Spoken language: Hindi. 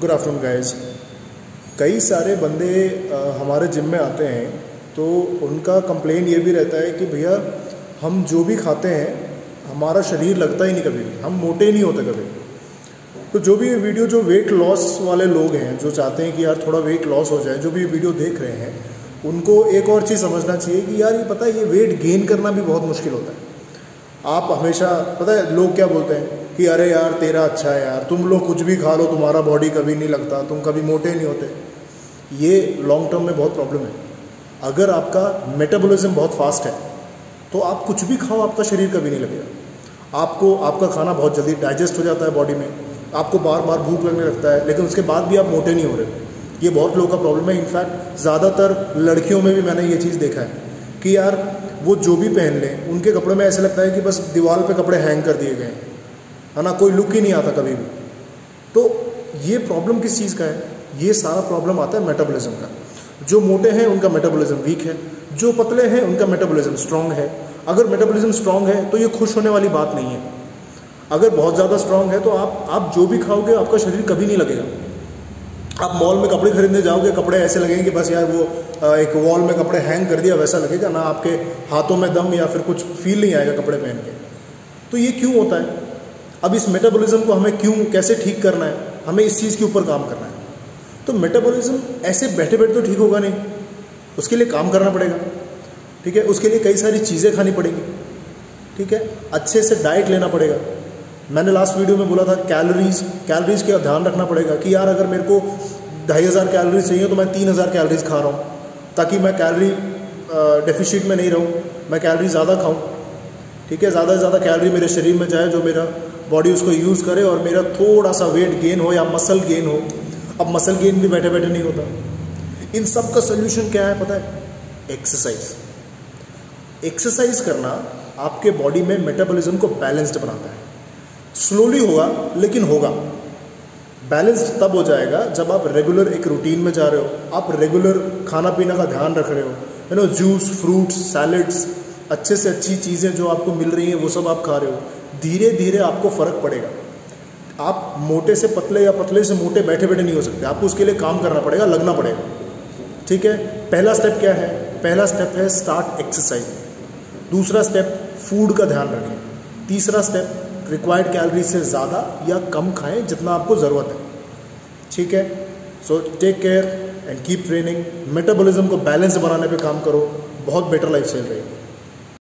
गुड आफ्टरनून गाइस कई सारे बंदे आ, हमारे जिम में आते हैं तो उनका कंप्लेन ये भी रहता है कि भैया हम जो भी खाते हैं हमारा शरीर लगता ही नहीं कभी भी। हम मोटे ही नहीं होते कभी तो जो भी ये वीडियो जो वेट लॉस वाले लोग हैं जो चाहते हैं कि यार थोड़ा वेट लॉस हो जाए जो भी ये वीडियो देख रहे हैं उनको एक और चीज़ समझना चाहिए कि यार ये पता है ये वेट गेन करना भी बहुत मुश्किल होता है। आप हमेशा, पता है, लोग क्या बोलते हैं कि, अरे यार, तेरा अच्छा है यार। तुम लोग कुछ भी खा लो, तुम्हारा बॉडी कभी नहीं लगता, तुम कभी मोटे नहीं होते। ये लॉन्ग टर्म में बहुत प्रॉब्लम है। अगर आपका मेटाबॉलिज्म बहुत फास्ट है तो आप कुछ भी खाओ, आपका शरीर कभी नहीं लगेगा। आपको, आपका खाना बहुत जल्दी डाइजेस्ट हो जाता है बॉडी में। आपको बार बार भूख लगने लगता है, लेकिन उसके बाद भी आप मोटे नहीं हो रहे। ये बहुत लोगों का प्रॉब्लम है। इनफैक्ट ज़्यादातर लड़कियों में भी मैंने ये चीज़ देखा है। कि यार, वो जो भी पहन लें, उनके कपड़े में ऐसे लगता है कि बस दीवार पे कपड़े हैंग कर दिए गए है। ना, कोई लुक ही नहीं आता कभी भी। तो ये प्रॉब्लम किस चीज़ का है? ये सारा प्रॉब्लम आता है मेटाबॉलिज्म का। जो मोटे हैं, उनका मेटाबॉलिज्म वीक है। जो पतले हैं, उनका मेटाबॉलिज्म स्ट्रांग है। अगर मेटाबॉलिज्म स्ट्रांग है तो ये खुश होने वाली बात नहीं है। अगर बहुत ज़्यादा स्ट्रांग है तो आप आप जो भी खाओगे, आपका शरीर कभी नहीं लगेगा। आप मॉल में कपड़े खरीदने जाओगे, कपड़े ऐसे लगेंगे कि बस यार वो एक वॉल में कपड़े हैंग कर दिया, वैसा लगेगा ना आपके हाथों में दम या फिर कुछ फील नहीं आएगा कपड़े पहन के। तो ये क्यों होता है? अब इस मेटाबॉलिज्म को हमें क्यों, कैसे ठीक करना है? हमें इस चीज़ के ऊपर काम करना है। तो मेटाबॉलिज्म ऐसे बैठे बैठे तो ठीक होगा नहीं। उसके लिए काम करना पड़ेगा। ठीक है? उसके लिए कई सारी चीज़ें खानी पड़ेंगी। ठीक है? अच्छे से डाइट लेना पड़ेगा। मैंने लास्ट वीडियो में बोला था कैलोरीज कैलोरीज का ध्यान रखना पड़ेगा कि यार अगर मेरे को ढाई हज़ार कैलोरीज चाहिए तो मैं तीन हज़ार कैलोरीज खा रहा हूँ, ताकि मैं कैलोरी डेफिशिट में नहीं रहूँ, मैं कैलोरी ज़्यादा खाऊँ। ठीक है? ज़्यादा से ज़्यादा कैलोरी मेरे शरीर में जाए, जो मेरा बॉडी उसको यूज़ करे और मेरा थोड़ा सा वेट गेन हो या मसल गेन हो। अब मसल गेन भी बैठे बैठे नहीं होता। इन सब का सोल्यूशन क्या है पता है? एक्सरसाइज एक्सरसाइज करना आपके बॉडी में मेटाबॉलिज्म को बैलेंस्ड बनाता है। स्लोली होगा, लेकिन होगा। बैलेंस्ड तब हो जाएगा जब आप रेगुलर एक रूटीन में जा रहे हो। आप रेगुलर खाना पीना का ध्यान रख रहे हो। You know juice fruits salads अच्छे से अच्छी चीज़ें जो आपको मिल रही हैं, वो सब आप खा रहे हो। धीरे धीरे आपको फ़र्क पड़ेगा। आप मोटे से पतले या पतले से मोटे बैठे बैठे नहीं हो सकते। आपको उसके लिए काम करना पड़ेगा, लगना पड़ेगा। ठीक है? पहला स्टेप क्या है? पहला स्टेप है स्टार्ट एक्सरसाइज दूसरा स्टेप फ़ूड का ध्यान रखें। तीसरा स्टेप रिक्वायर्ड कैलोरी से ज़्यादा या कम खाएँ जितना आपको ज़रूरत है। ठीक है? So take care and keep training metabolism को बैलेंस बनाने पे काम करो। बहुत बेटर लाइफ स्टाइल रहेगी।